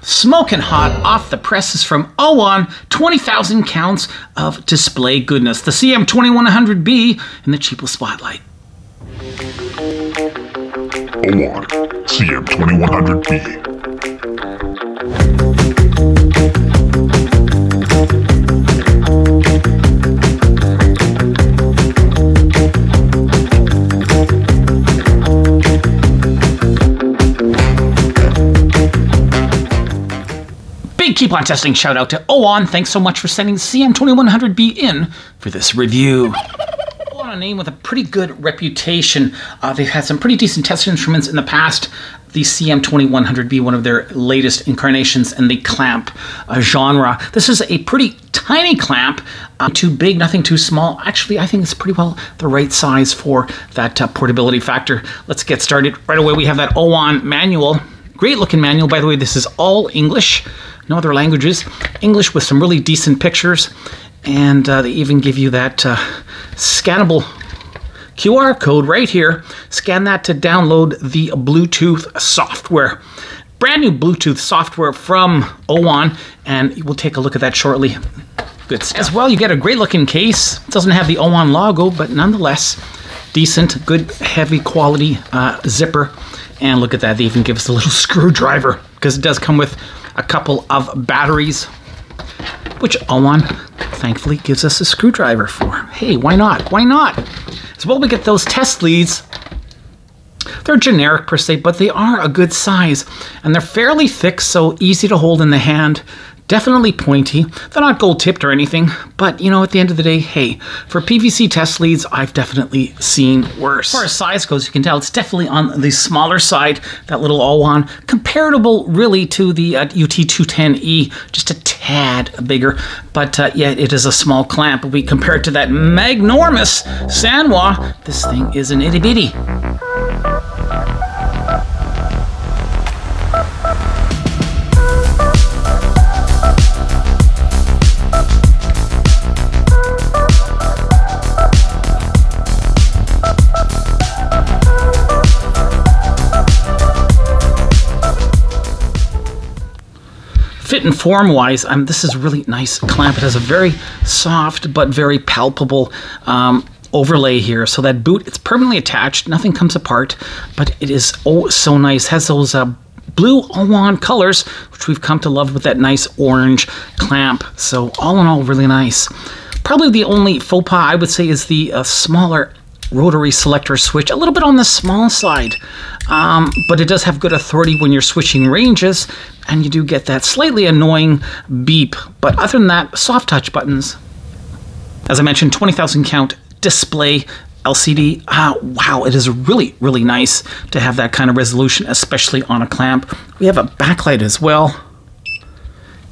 Smoking hot off the presses from OWON, 20,000 counts of display goodness. The CM2100B in the cheapest spotlight. OWON CM2100B. Keep on testing shout out to OWON. Thanks so much for sending the CM2100B in for this review. OWON, a name with a pretty good reputation. Uh, they've had some pretty decent test instruments in the past. The CM2100B, one of their latest incarnations in the clamp uh, genre. This is a pretty tiny clamp, uh, too big, nothing too small. Actually, I think it's pretty well the right size for that uh, portability factor. Let's get started right away. We have that OWON manual. Great looking manual. By the way, this is all English, no other languages. English with some really decent pictures. And uh, they even give you that uh, scannable QR code right here. Scan that to download the Bluetooth software. Brand new Bluetooth software from OWON, and we'll take a look at that shortly. Good stuff. As well, you get a great looking case. It doesn't have the OWON logo, but nonetheless, decent, good, heavy quality uh, zipper. And look at that, they even give us a little screwdriver because it does come with a couple of batteries, which OWON thankfully gives us a screwdriver for. Hey, why not? Why not? As well, we get those test leads. They're generic per se, but they are a good size and they're fairly thick, so easy to hold in the hand. Definitely pointy. They're not gold tipped or anything, but you know, at the end of the day, hey, for PVC test leads, I've definitely seen worse. As far as size goes, you can tell it's definitely on the smaller side, that little OWON, comparable really to the uh, UT210E, just a tad bigger, but uh, yeah, it is a small clamp. We compare it to that magnormous Sanwa, this thing is an itty fit and form wise, um, this is really nice clamp. It has a very soft but very palpable um, overlay here. So that boot, it's permanently attached. Nothing comes apart, but it is oh so nice. Has those uh, blue OWON colors, which we've come to love with that nice orange clamp. So all in all, really nice. Probably the only faux pas I would say is the uh, smaller rotary selector switch, a little bit on the small side, um, but it does have good authority when you're switching ranges, and you do get that slightly annoying beep. But other than that, soft touch buttons. As I mentioned, 20,000 count display LCD. Ah, wow, it is really, really nice to have that kind of resolution, especially on a clamp. We have a backlight as well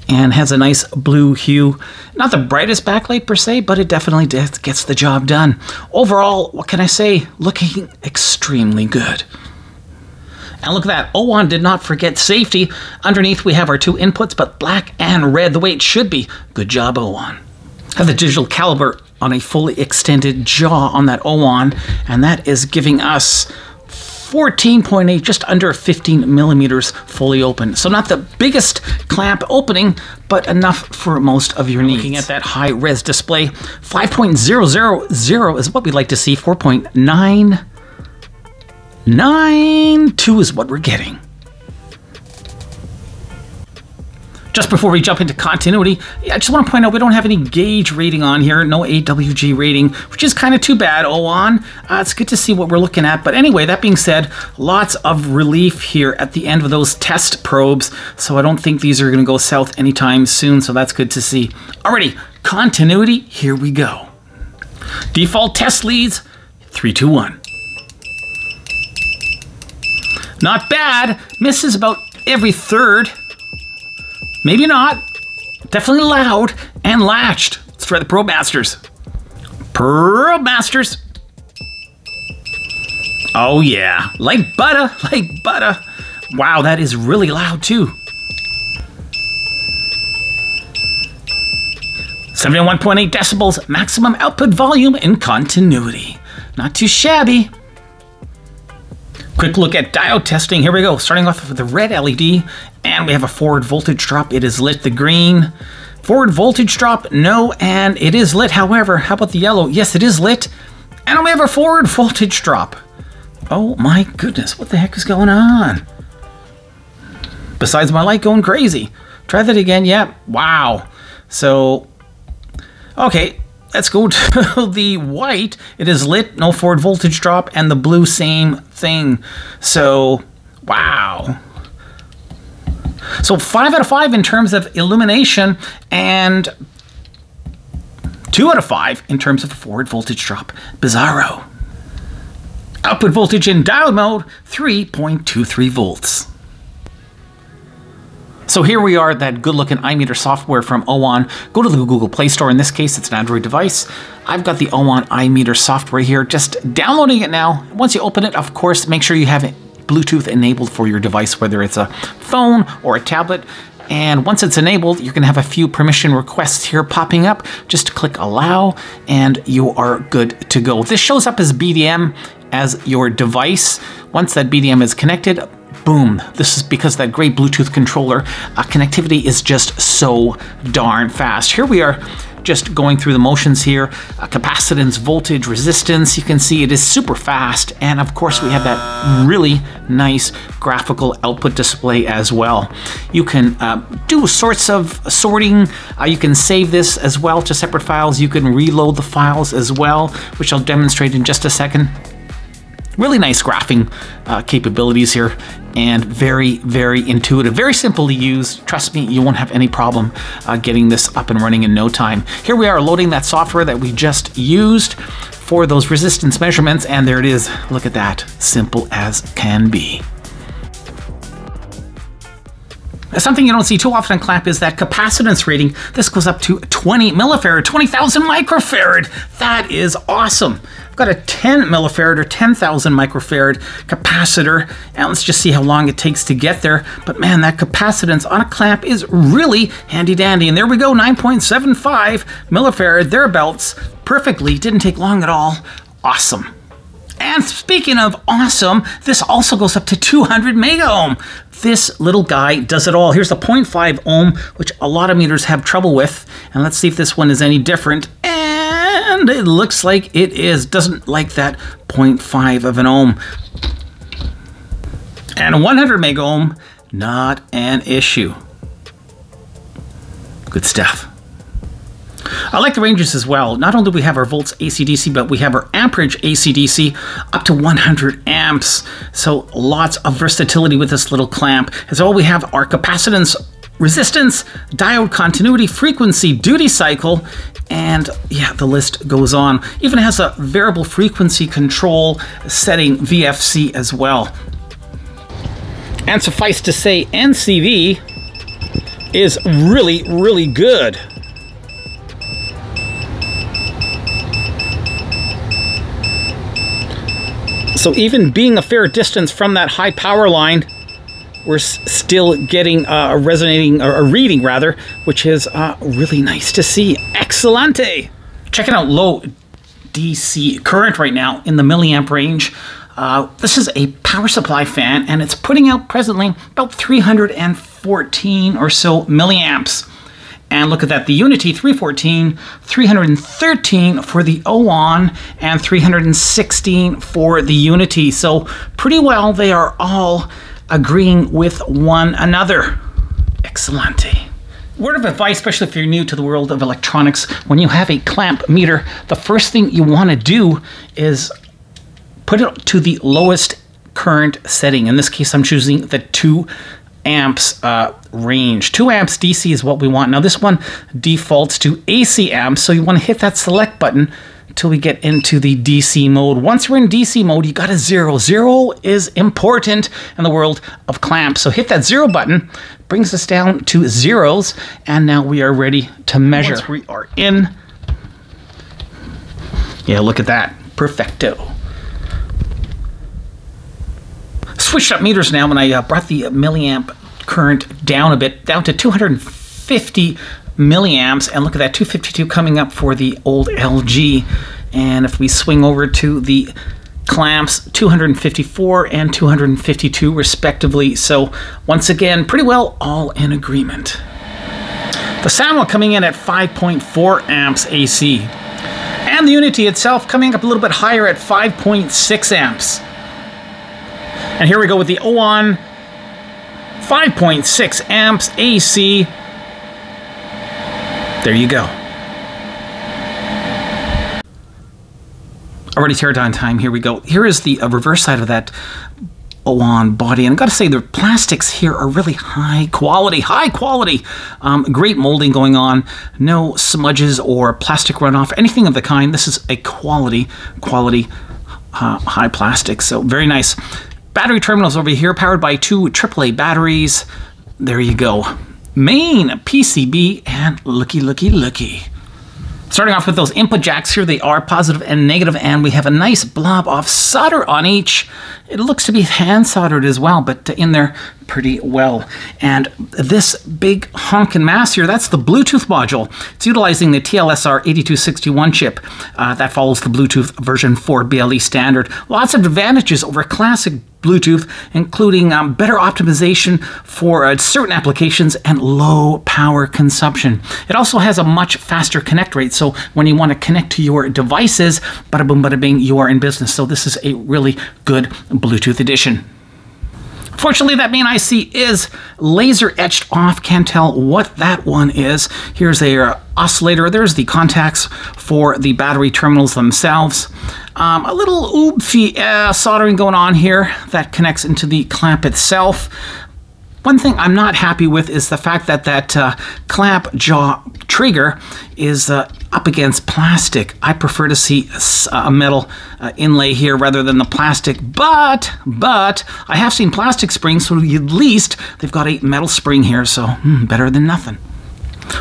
and has a nice blue hue. Not the brightest backlight per se, but it definitely gets the job done. Overall, what can I say? Looking extremely good. And look at that, OWON did not forget safety. Underneath we have our two inputs, but black and red, the way it should be. Good job, OWON. Have the digital caliper on a fully extended jaw on that OWON, and that is giving us 14.8, just under 15 millimeters fully open. So not the biggest clamp opening, but enough for most of your needs. Looking at that high res display, 5.000 is what we'd like to see. 4.992 is what we're getting. Just before we jump into continuity, I just want to point out we don't have any gauge rating on here, no AWG rating, which is kind of too bad, OWON. Uh, it's good to see what we're looking at. But anyway, that being said, lots of relief here at the end of those test probes, so I don't think these are going to go south anytime soon, so that's good to see. Alrighty, continuity, here we go. Default test leads, 3, 2, 1. Not bad, misses about every third. Maybe not. Definitely loud and latched. Let's try the Probe Masters. Probe Masters. Oh yeah, like butter, like butter. Wow, that is really loud too. 71.8 decibels, maximum output volume and continuity. Not too shabby. Quick look at diode testing. Here we go. Starting off with the red LED And we have a forward voltage drop. It is lit the green. Forward voltage drop, no, and it is lit. However, how about the yellow? Yes, it is lit. And we have a forward voltage drop. Oh my goodness, what the heck is going on? Besides my light going crazy. Try that again. Yeah. Wow. So, okay, let's go to the white. It is lit, no forward voltage drop, and the blue, same thing. So, wow. So, five out of five in terms of illumination, and two out of five in terms of forward voltage drop. Bizarro. Output voltage in diode mode 3.23 volts. So here we are, that good looking iMeter software from OWON. Go to the Google Play Store. In this case, it's an Android device. I've got the OWON iMeter software here, just downloading it now. Once you open it, of course, make sure you have it Bluetooth enabled for your device, whether it's a phone or a tablet. And once it's enabled, you're gonna have a few permission requests here popping up. Just click allow and you are good to go. This shows up as BDM as your device. Once that BDM is connected, boom. This is because that great Bluetooth controller uh, connectivity is just so darn fast. Here we are just going through the motions here. Uh, capacitance, voltage, resistance, you can see it is super fast. And of course we have that really nice graphical output display as well. You can uh, do sorts of sorting. Uh, you can save this as well to separate files. You can reload the files as well, which I'll demonstrate in just a second. Really nice graphing uh, capabilities here and very, very intuitive. Very simple to use. Trust me, you won't have any problem uh, getting this up and running in no time. Here we are loading that software that we just used for those resistance measurements, and there it is. Look at that, simple as can be. Something you don't see too often in clamp is that capacitance rating. This goes up to 20 millifarad, 20,000 microfarad. That is awesome. I've got a 10 millifarad or 10,000 microfarad capacitor, and let's just see how long it takes to get there. But man, that capacitance on a clamp is really handy dandy. And there we go, 9.75 millifarad, thereabouts, perfectly. Didn't take long at all. Awesome. And speaking of awesome, this also goes up to 200 mega ohm. This little guy does it all. Here's the 0.5 ohm, which a lot of meters have trouble with. And let's see if this one is any different. And it looks like it is. Doesn't like that 0.5 of an ohm. And 100 mega ohm, not an issue. Good stuff. I like the ranges as well. Not only do we have our volts AC/DC, but we have our amperage AC/DC up to 100 amps. So lots of versatility with this little clamp. As well, we have our capacitance resistance, diode continuity, frequency, duty cycle, and yeah, the list goes on. Even has a variable frequency control setting VFC as well. And suffice to say, NCV is really, really good. So even being a fair distance from that high power line, we're still getting uh, a resonating, or a reading rather, which is uh, really nice to see. Excellente! Checking out low DC current right now in the milliamp range. Uh, this is a power supply fan, and it's putting out presently about 314 or so milliamps. And look at that, the UNI-T 314, 313 for the OWON, and 316 for the UNI-T. So pretty well they are all agreeing with one another. Excellente. Word of advice, especially if you're new to the world of electronics, when you have a clamp meter, the first thing you want to do is put it to the lowest current setting. In this case, I'm choosing the 2 amps uh, range. 2 amps DC is what we want. Now this one defaults to AC amps, so you want to hit that select button until we get into the DC mode. Once we're in DC mode, you got a zero. Zero is important in the world of clamps. So hit that zero button, brings us down to zeros, and now we are ready to measure. Once we are in, yeah, look at that, perfecto switched up meters now when I uh, brought the milliamp current down a bit, down to 250 milliamps. And look at that, 252 coming up for the old LG. And if we swing over to the clamps 254 and 252 respectively. So once again, pretty well all in agreement. The sound coming in at 5.4 amps AC. And the UNI-T itself coming up a little bit higher at 5.6 amps. And here we go with the OWON 5.6 amps AC. There you go. Already teardown time. Here we go. Here is the uh, reverse side of that OWON body. And I've got to say, the plastics here are really high quality, high quality. Um, great molding going on. No smudges or plastic runoff, anything of the kind. This is a quality, quality uh, high plastic. So very nice. Battery terminals over here, powered by two AAA batteries. There you go. Main PCB and looky, looky, looky. Starting off with those input jacks here, they are positive and negative, and we have a nice blob of solder on each. It looks to be hand soldered as well, but in there pretty well. And this big honkin' mass here, that's the Bluetooth module. It's utilizing the TLSR 8261 chip uh, that follows the Bluetooth version 4 BLE standard. Lots of advantages over classic Bluetooth, including um, better optimization for uh, certain applications and low power consumption. It also has a much faster connect rate, so when you want to connect to your devices, bada boom, bada bing, you are in business. So this is a really good Bluetooth edition. Fortunately, that main IC is laser etched off. Can't tell what that one is. Here's a uh, oscillator. There's the contacts for the battery terminals themselves. Um, a little oopsie uh, soldering going on here that connects into the clamp itself. One thing I'm not happy with is the fact that that uh, clamp jaw trigger is uh, up against plastic. I prefer to see a metal uh, inlay here rather than the plastic, but, but, I have seen plastic springs, so at least they've got a metal spring here, so hmm, better than nothing.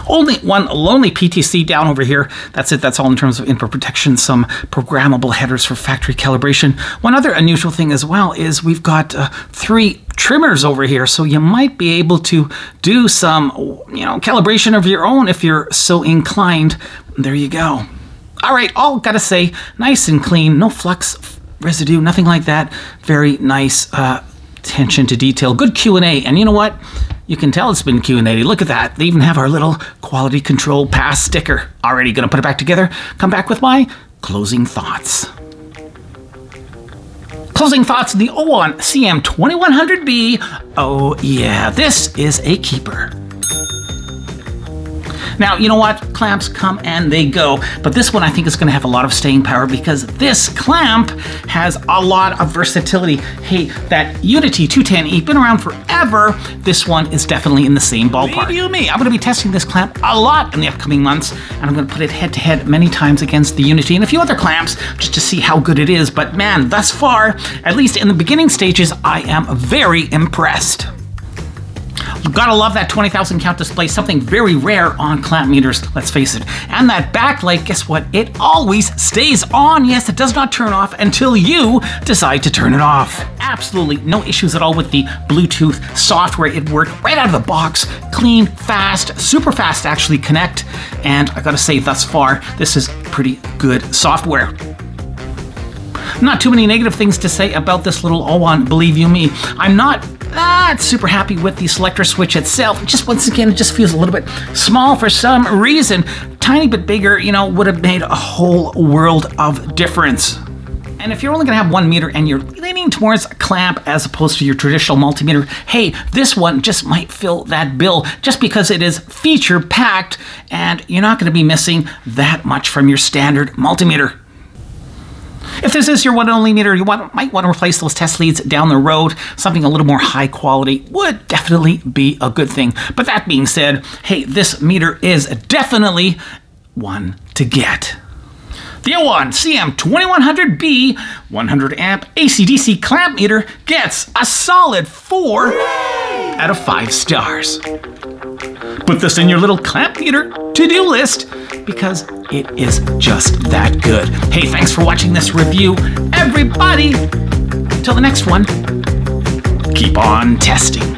Only one lonely PTC down over here. That's it. That's all in terms of input protection. Some programmable headers for factory calibration. One other unusual thing as well is we've got uh, three trimmers over here, so you might be able to do some, you know, calibration of your own if you're so inclined. There you go. All right, all gotta say, nice and clean, no flux residue, nothing like that. Very nice uh, attention to detail. Good Q&A, and you know what? You can tell it's been Q&A. Look at that. They even have our little quality control pass sticker. Already going to put it back together. Come back with my closing thoughts. Closing thoughts the OWON CM2100B. Oh yeah, this is a keeper. Now, you know what? Clamps come and they go, but this one I think is going to have a lot of staying power because this clamp has a lot of versatility. Hey, that UNI-T 210E, been around forever. This one is definitely in the same ballpark. You me, I'm going to be testing this clamp a lot in the upcoming months, and I'm going to put it head to head many times against the UNI-T and a few other clamps just to see how good it is. But man, thus far, at least in the beginning stages, I am very impressed. You've got to love that 20,000 count display, something very rare on clamp meters, let's face it. And that backlight, guess what? It always stays on. Yes, it does not turn off until you decide to turn it off. Absolutely no issues at all with the Bluetooth software. It worked right out of the box, clean, fast, super fast actually connect. And I gotta say, thus far, this is pretty good software. Not too many negative things to say about this little OWON, believe you me. I'm not not super happy with the selector switch itself. Just once again, it just feels a little bit small for some reason. Tiny bit bigger, you know, would have made a whole world of difference. And if you're only to have one meter and you're leaning towards a clamp as opposed to your traditional multimeter, hey, this one just might fill that bill just because it is feature packed and you're not to be missing that much from your standard multimeter. If this is your one and only meter, you want, might want to replace those test leads down the road. Something a little more high quality would definitely be a good thing. But that being said, hey, this meter is definitely one to get. The OWON CM2100B 100 amp AC/DC clamp meter gets a solid 4 out of 5 stars. Put this in your little Clap meter to-do list because it is just that good. Hey, thanks for watching this review, everybody. Till the next one, keep on testing.